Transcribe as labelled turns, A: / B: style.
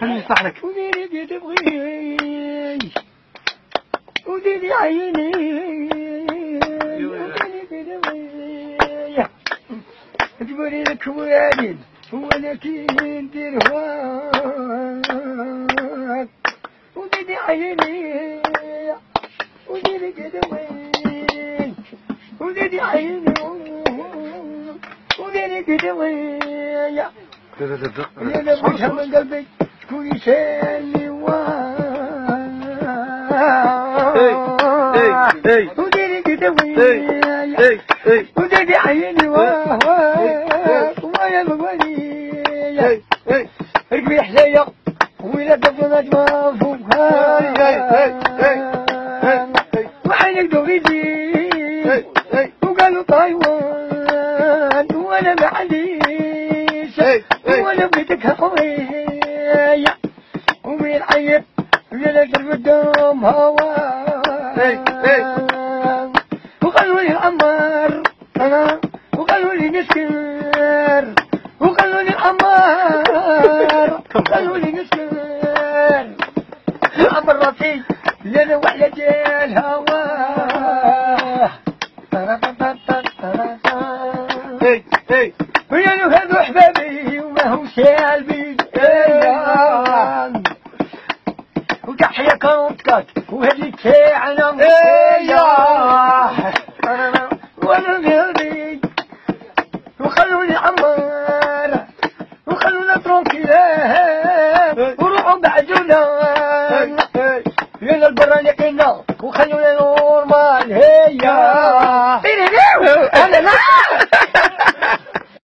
A: خليني نصح
B: لك وديري عيني. وديري دي تبغي تقولي لك والد وأنا كي ندير هواك وديري عيني. وديري دي تبغي وديري عيني. وديري دي تبغي
A: يا
B: نبيها من قلبك تكوني سالي اي وديري اي وديري عيني واه ويا اي ركبي حلايا ويلا دفنت ما فوقها وعينك دوغيتي وأنا بيتك هقوية ومين عيب شرب الدم هوا وقالوا لي عمار وقالوا لي نسكر وقالوا لي عمار وقالوا لي نسكر عمر راسي لنا وحلة ديال هوا ويا هذو احبابي وما ومسالبي أيام وتحيا كونتك وهديك وأنا نهدي وخلوني عمار وخلونا ترونكيلا وروحوا بعدونا لنا البراني قلنا وخلونا نورمال. هيا. إيه، إيه، إيه. أنا لا.